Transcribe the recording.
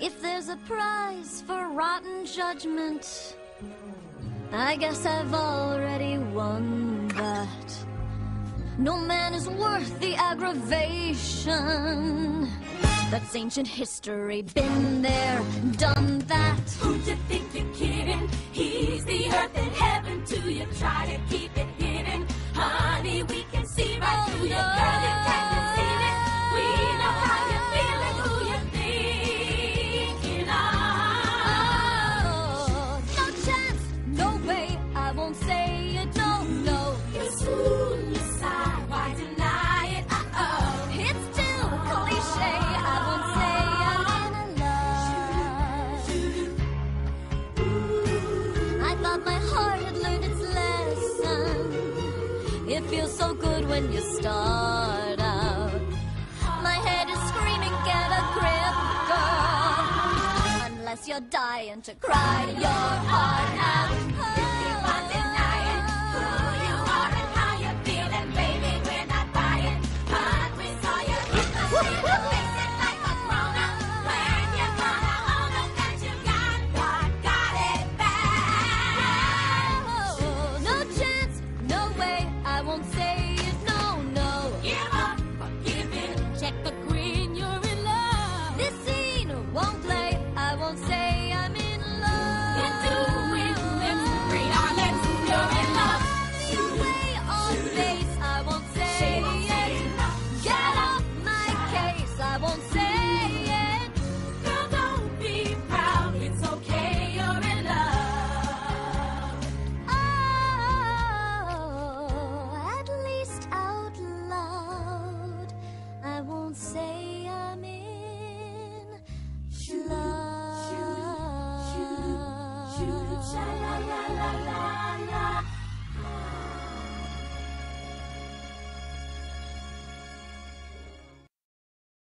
If there's a prize for rotten judgment, I guess I've already won that. No man is worth the aggravation. That's ancient history, been there, done that. Who'd you think you're kidding? He's the earth and heaven to you. Try to keep it thought my heart had learned its lesson. It feels so good when you start out. My head is screaming, get a grip, girl. Unless you're dying to cry your heart out. I won't say Shalom.